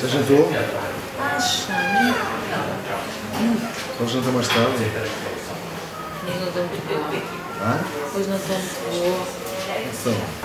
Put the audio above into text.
Já jantou? Acha? Né? Ou janta mais tarde? Hoje não estou muito boa. Hã? Hoje não estou muito boa. Então.